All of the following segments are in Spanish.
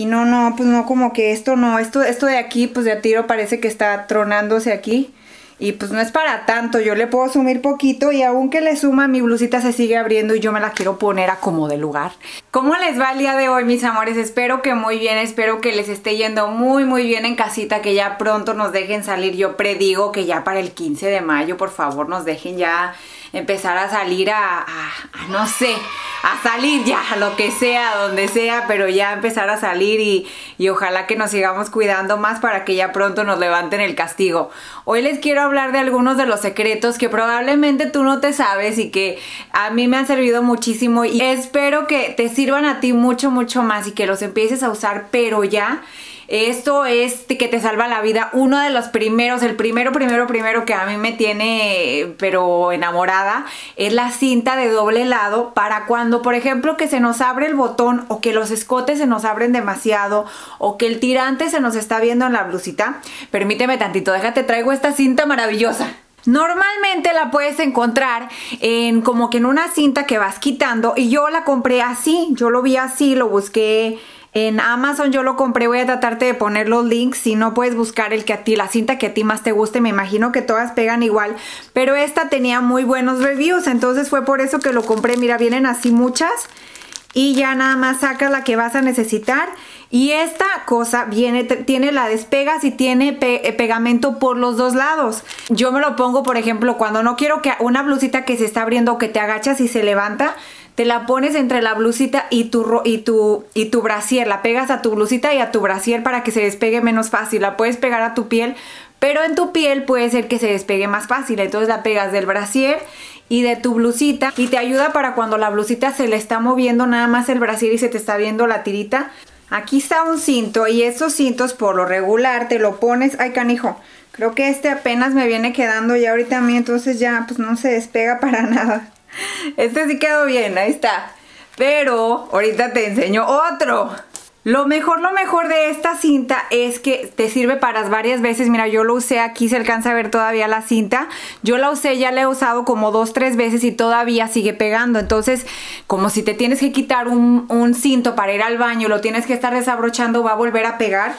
Y no, no, pues no, como que esto no, esto, esto de aquí, pues de a tiro parece que está tronándose aquí. Y pues no es para tanto, yo le puedo sumir poquito y aunque le suma, mi blusita se sigue abriendo y yo me la quiero poner a como de lugar. ¿Cómo les va el día de hoy, mis amores? Espero que muy bien, espero que les esté yendo muy, muy bien en casita, que ya pronto nos dejen salir. Yo predigo que ya para el 15 de mayo, por favor, nos dejen ya empezar a salir a, no sé, a salir ya, a lo que sea, donde sea, pero ya empezar a salir y, y, ojalá que nos sigamos cuidando más para que ya pronto nos levanten el castigo. Hoy les quiero hablar de algunos de los secretos que probablemente tú no te sabes y que a mí me han servido muchísimo y espero que te sirvan a ti mucho, mucho más y que los empieces a usar, pero ya esto es que te salva la vida. Uno de los primeros, el primero, primero, primero que a mí me tiene, pero enamorada, es la cinta de doble lado para cuando, por ejemplo, que se nos abre el botón o que los escotes se nos abren demasiado o que el tirante se nos está viendo en la blusita. Permíteme tantito, déjate, traigo esta cinta maravillosa. Normalmente la puedes encontrar en como que en una cinta que vas quitando y yo la compré así, yo lo vi así, lo busqué en Amazon yo lo compré, voy a tratarte de poner los links, si no puedes buscar el que a ti, la cinta que a ti más te guste, me imagino que todas pegan igual, pero esta tenía muy buenos reviews, entonces fue por eso que lo compré, mira, vienen así muchas y ya nada más sacas la que vas a necesitar. Y esta cosa tiene la despegas y tiene eh, pegamento por los dos lados. Yo me lo pongo, por ejemplo, cuando no quiero que una blusita que se está abriendo que te agachas y se levanta, te la pones entre la blusita y tu, y tu, y tu brasier, la pegas a tu blusita y a tu brasier para que se despegue menos fácil, la puedes pegar a tu piel, pero en tu piel puede ser que se despegue más fácil, entonces la pegas del brasier y de tu blusita y te ayuda para cuando la blusita se le está moviendo nada más el brasier y se te está viendo la tirita. Aquí está un cinto y esos cintos por lo regular te lo pones, ay canijo, creo que este apenas me viene quedando ya ahorita a mí, entonces ya pues no se despega para nada. Este sí quedó bien, ahí está. Pero ahorita te enseño otro. Lo mejor, lo mejor de esta cinta es que te sirve para varias veces. Mira, yo lo usé aquí, se alcanza a ver todavía la cinta. Yo la usé, ya la he usado como dos, tres veces y todavía sigue pegando. Entonces, como si te tienes que quitar un, un cinto para ir al baño, lo tienes que estar desabrochando, va a volver a pegar.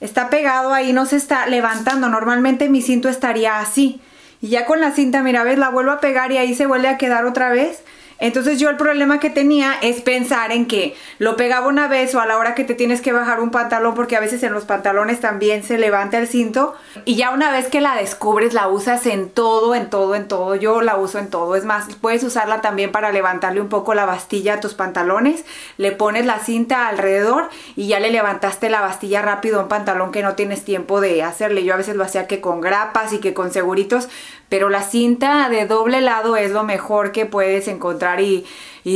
Está pegado ahí, no se está levantando. Normalmente mi cinto estaría así. Y ya con la cinta, mira, ves, la vuelvo a pegar y ahí se vuelve a quedar otra vez. Entonces yo el problema que tenía es pensar en que lo pegaba una vez o a la hora que te tienes que bajar un pantalón porque a veces en los pantalones también se levanta el cinto y ya una vez que la descubres la usas en todo, en todo, en todo. Yo la uso en todo. Es más, puedes usarla también para levantarle un poco la bastilla a tus pantalones. Le pones la cinta alrededor y ya le levantaste la bastilla rápido a un pantalón que no tienes tiempo de hacerle. Yo a veces lo hacía que con grapas y que con seguritos, pero la cinta de doble lado es lo mejor que puedes encontrar y,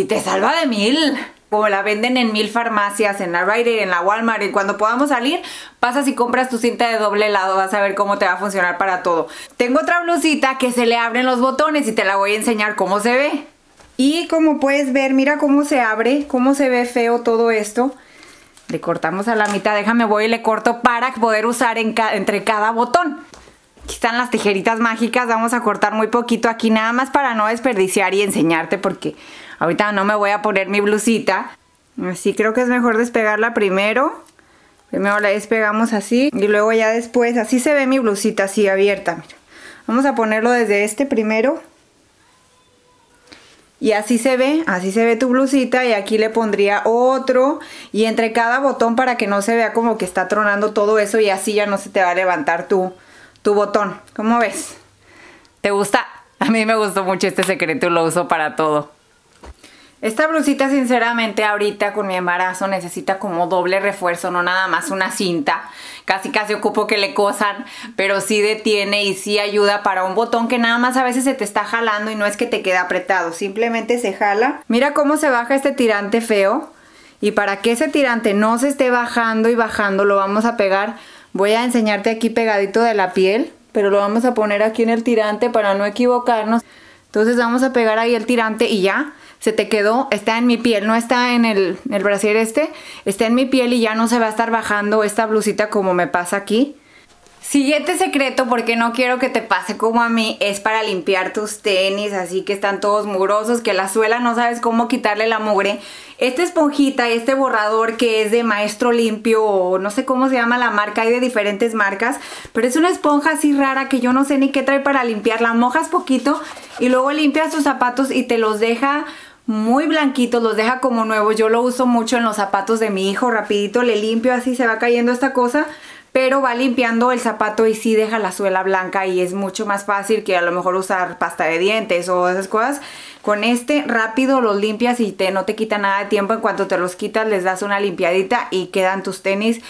te salva de mil. Como la venden en mil farmacias, en la Rite en la Walmart, y cuando podamos salir, pasas y compras tu cinta de doble lado, vas a ver cómo te va a funcionar para todo. Tengo otra blusita que se le abren los botones y te la voy a enseñar cómo se ve. Y como puedes ver, mira cómo se abre, cómo se ve feo todo esto. Le cortamos a la mitad, déjame voy y le corto para poder usar entre cada botón. Aquí están las tijeritas mágicas, vamos a cortar muy poquito aquí nada más para no desperdiciar y enseñarte porque ahorita no me voy a poner mi blusita. Así creo que es mejor despegarla primero. Primero la despegamos así y luego ya después, así se ve mi blusita así abierta, mira. Vamos a ponerlo desde este primero. Y así se ve, así se ve tu blusita y aquí le pondría otro y entre cada botón para que no se vea como que está tronando todo eso y así ya no se te va a levantar tu, tu botón. ¿Cómo ves? ¿Te gusta? A mí me gustó mucho este secreto y lo uso para todo. Esta blusita sinceramente ahorita con mi embarazo necesita como doble refuerzo, no nada más una cinta. Casi casi ocupo que le cosan, pero sí detiene y sí ayuda para un botón que nada más a veces se te está jalando y no es que te quede apretado, simplemente se jala. Mira cómo se baja este tirante feo. Y para que ese tirante no se esté bajando y bajando, lo vamos a pegar Voy a enseñarte aquí pegadito de la piel, pero lo vamos a poner aquí en el tirante para no equivocarnos. Entonces vamos a pegar ahí el tirante y ya, se te quedó, está en mi piel, no está en el, el brasier este, está en mi piel y ya no se va a estar bajando esta blusita como me pasa aquí. Siguiente secreto, porque no quiero que te pase como a mí, es para limpiar tus tenis, así que están todos mugrosos, que la suela no sabes cómo quitarle la mugre. Esta esponjita, este borrador que es de Maestro Limpio, o no sé cómo se llama la marca, hay de diferentes marcas, pero es una esponja así rara que yo no sé ni qué trae para limpiarla. Mojas poquito y luego limpias tus zapatos y te los deja muy blanquitos, los deja como nuevos. Yo lo uso mucho en los zapatos de mi hijo, rapidito le limpio así, se va cayendo esta cosa pero va limpiando el zapato y sí deja la suela blanca y es mucho más fácil que a lo mejor usar pasta de dientes o esas cosas. Con este rápido los limpias y te, no te quita nada de tiempo. En cuanto te los quitas les das una limpiadita y quedan tus tenis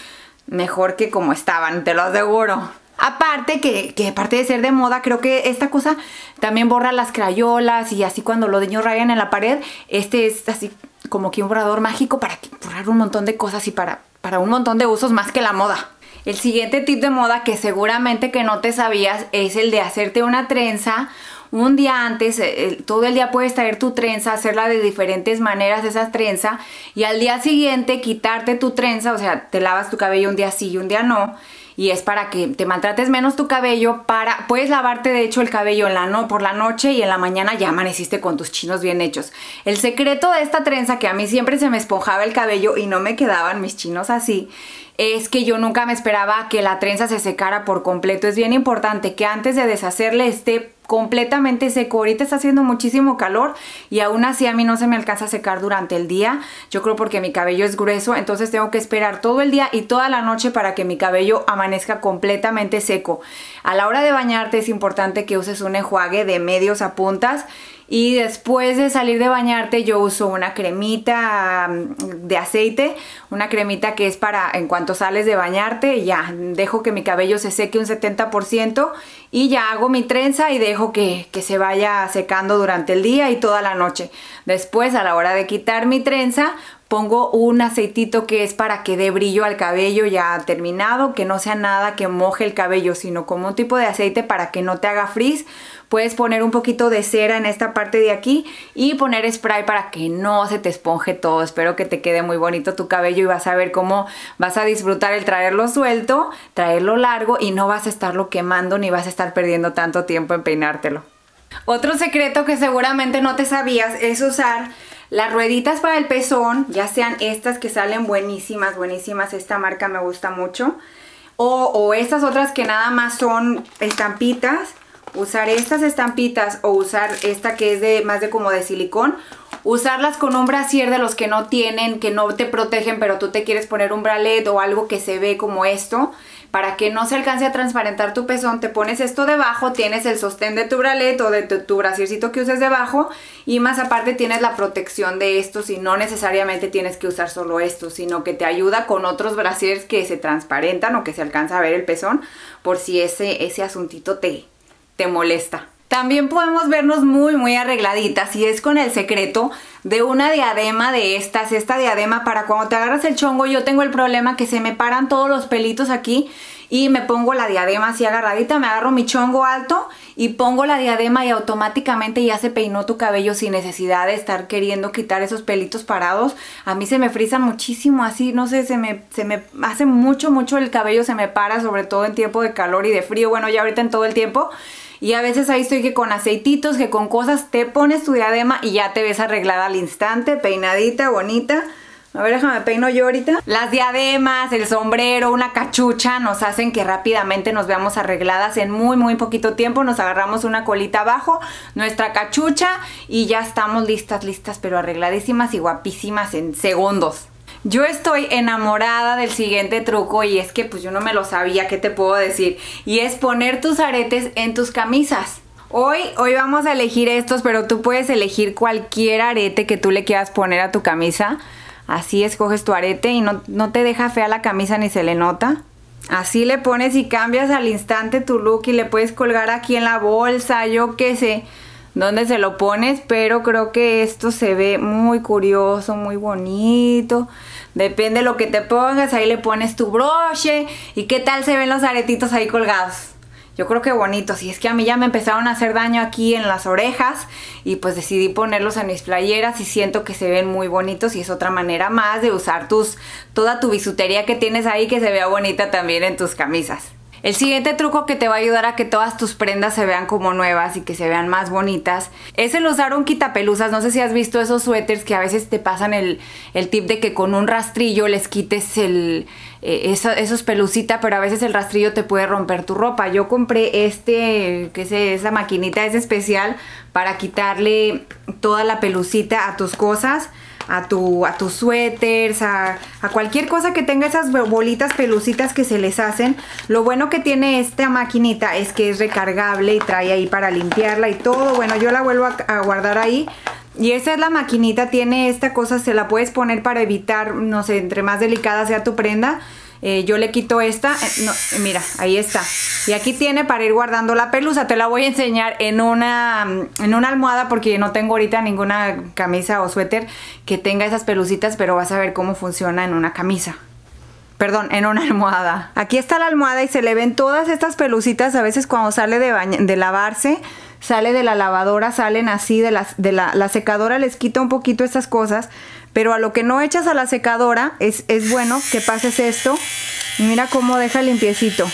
mejor que como estaban, te lo aseguro. Aparte que, que, aparte de ser de moda, creo que esta cosa también borra las crayolas y así cuando los niños rayan en la pared, este es así como que un borrador mágico para borrar un montón de cosas y para, para un montón de usos más que la moda. El siguiente tip de moda que seguramente que no te sabías es el de hacerte una trenza un día antes, eh, todo el día puedes traer tu trenza, hacerla de diferentes maneras esa trenza y al día siguiente quitarte tu trenza, o sea, te lavas tu cabello un día sí y un día no y es para que te maltrates menos tu cabello para puedes lavarte de hecho el cabello en la no por la noche y en la mañana ya amaneciste con tus chinos bien hechos. El secreto de esta trenza que a mí siempre se me esponjaba el cabello y no me quedaban mis chinos así es que yo nunca me esperaba que la trenza se secara por completo. Es bien importante que antes de deshacerle esté completamente seco. Ahorita está haciendo muchísimo calor y aún así a mí no se me alcanza a secar durante el día. Yo creo porque mi cabello es grueso, entonces tengo que esperar todo el día y toda la noche para que mi cabello amanezca completamente seco. A la hora de bañarte es importante que uses un enjuague de medios a puntas y después de salir de bañarte yo uso una cremita mm, de aceite, una cremita que es para en cuanto sales de bañarte, ya dejo que mi cabello se seque un 70% y ya hago mi trenza y dejo que, que se vaya secando durante el día y toda la noche. Después a la hora de quitar mi trenza pongo un aceitito que es para que dé brillo al cabello ya terminado, que no sea nada que moje el cabello, sino como un tipo de aceite para que no te haga frizz Puedes poner un poquito de cera en esta parte de aquí y poner spray para que no se te esponje todo. Espero que te quede muy bonito tu cabello y vas a ver cómo vas a disfrutar el traerlo suelto, traerlo largo y no vas a estarlo quemando ni vas a estar perdiendo tanto tiempo en peinártelo. Otro secreto que seguramente no te sabías es usar las rueditas para el pezón, ya sean estas que salen buenísimas, buenísimas, esta marca me gusta mucho, o, estas otras que nada más son estampitas, usar estas estampitas o usar esta que es de más de como de silicón, usarlas con un brasier de los que no tienen, que no te protegen, pero tú te quieres poner un bralet o algo que se ve como esto, para que no se alcance a transparentar tu pezón, te pones esto debajo, tienes el sostén de tu bralet o de tu, tu brasiercito que uses debajo y más aparte tienes la protección de estos y no necesariamente tienes que usar solo esto, sino que te ayuda con otros brasieres que se transparentan o que se alcanza a ver el pezón por si ese, ese asuntito te, te molesta. También podemos vernos muy muy arregladitas y es con el secreto de una diadema de estas, esta diadema para cuando te agarras el chongo yo tengo el problema que se me paran todos los pelitos aquí y me pongo la diadema así agarradita, me agarro mi chongo alto y pongo la diadema y automáticamente ya se peinó tu cabello sin necesidad de estar queriendo quitar esos pelitos parados. A mí se me frisa muchísimo así, no sé, se me, se me hace mucho, mucho el cabello, se me para, sobre todo en tiempo de calor y de frío, bueno, ya ahorita en todo el tiempo. Y a veces ahí estoy que con aceititos, que con cosas te pones tu diadema y ya te ves arreglada al instante, peinadita, bonita. A ver, déjame peino yo ahorita. Las diademas, el sombrero, una cachucha nos hacen que rápidamente nos veamos arregladas en muy muy poquito tiempo. Nos agarramos una colita abajo, nuestra cachucha y ya estamos listas, listas, pero arregladísimas y guapísimas en segundos. Yo estoy enamorada del siguiente truco y es que pues yo no me lo sabía, ¿qué te puedo decir? Y es poner tus aretes en tus camisas. Hoy, hoy vamos a elegir estos, pero tú puedes elegir cualquier arete que tú le quieras poner a tu camisa. Así escoges tu arete y no, no te deja fea la camisa ni se le nota. Así le pones y cambias al instante tu look y le puedes colgar aquí en la bolsa, yo qué sé dónde se lo pones, pero creo que esto se ve muy curioso, muy bonito. Depende de lo que te pongas, ahí le pones tu broche y qué tal se ven los aretitos ahí colgados. Yo creo que bonitos, y es que a mí ya me empezaron a hacer daño aquí en las orejas y pues decidí ponerlos en mis playeras y siento que se ven muy bonitos y es otra manera más de usar tus toda tu bisutería que tienes ahí que se vea bonita también en tus camisas. El siguiente truco que te va a ayudar a que todas tus prendas se vean como nuevas y que se vean más bonitas es el usar un quitapelusas. No sé si has visto esos suéteres que a veces te pasan el, tip de que con un rastrillo les quites el, eh, esos pelucita, pero a veces el rastrillo te puede romper tu ropa. Yo compré este, que es esa maquinita, es especial para quitarle toda la pelucita a tus cosas a, tu, a tus suéteres, a, a, cualquier cosa que tenga esas bolitas pelucitas que se les hacen. Lo bueno que tiene esta maquinita es que es recargable y trae ahí para limpiarla y todo. Bueno, yo la vuelvo a, a guardar ahí. Y esa es la maquinita, tiene esta cosa, se la puedes poner para evitar, no sé, entre más delicada sea tu prenda eh, yo le quito esta, eh, mira, ahí está. Y aquí tiene para ir guardando la pelusa. Te la voy a enseñar en una, en una almohada porque no tengo ahorita ninguna camisa o suéter que tenga esas pelucitas, pero vas a ver cómo funciona en una camisa. Perdón, en una almohada. Aquí está la almohada y se le ven todas estas pelucitas. A veces cuando sale de, de lavarse, sale de la lavadora, salen así de, las, de la, la secadora, les quita un poquito estas cosas pero a lo que no echas a la secadora, es, bueno que pases esto. Y mira cómo deja limpiecito.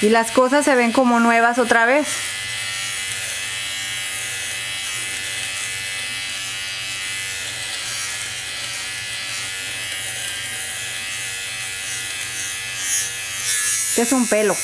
Y las cosas se ven como nuevas otra vez. es un pelo.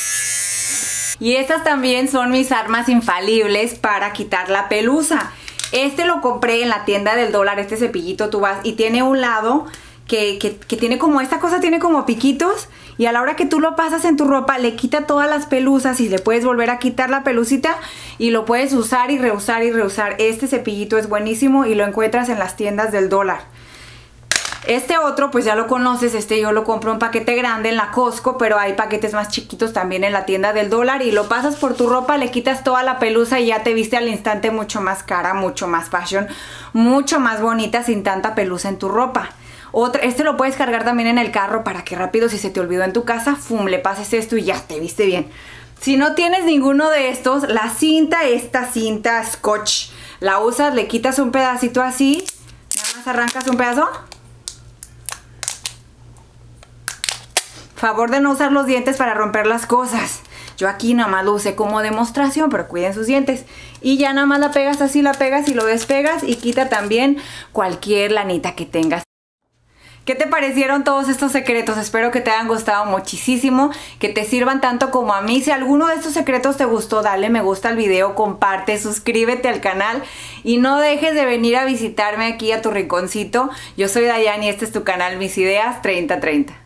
Y estas también son mis armas infalibles para quitar la pelusa. Este lo compré en la tienda del dólar, este cepillito tú vas y tiene un lado que, tiene como, esta cosa tiene como piquitos y a la hora que tú lo pasas en tu ropa le quita todas las pelusas y le puedes volver a quitar la pelucita y lo puedes usar y reusar y reusar. Este cepillito es buenísimo y lo encuentras en las tiendas del dólar. Este otro, pues ya lo conoces, este yo lo compro en paquete grande en la Costco, pero hay paquetes más chiquitos también en la tienda del dólar y lo pasas por tu ropa, le quitas toda la pelusa y ya te viste al instante mucho más cara, mucho más fashion, mucho más bonita sin tanta pelusa en tu ropa. Otra, este lo puedes cargar también en el carro para que rápido si se te olvidó en tu casa, fum, le pases esto y ya te viste bien. Si no tienes ninguno de estos, la cinta, esta cinta scotch, la usas, le quitas un pedacito así, nada más arrancas un pedazo Favor de no usar los dientes para romper las cosas. Yo aquí nada más lo usé como demostración, pero cuiden sus dientes. Y ya nada más la pegas así, la pegas y lo despegas y quita también cualquier lanita que tengas. ¿Qué te parecieron todos estos secretos? Espero que te hayan gustado muchísimo, que te sirvan tanto como a mí. Si alguno de estos secretos te gustó, dale me gusta al video, comparte, suscríbete al canal y no dejes de venir a visitarme aquí a tu rinconcito. Yo soy Dayani y este es tu canal Mis Ideas 3030.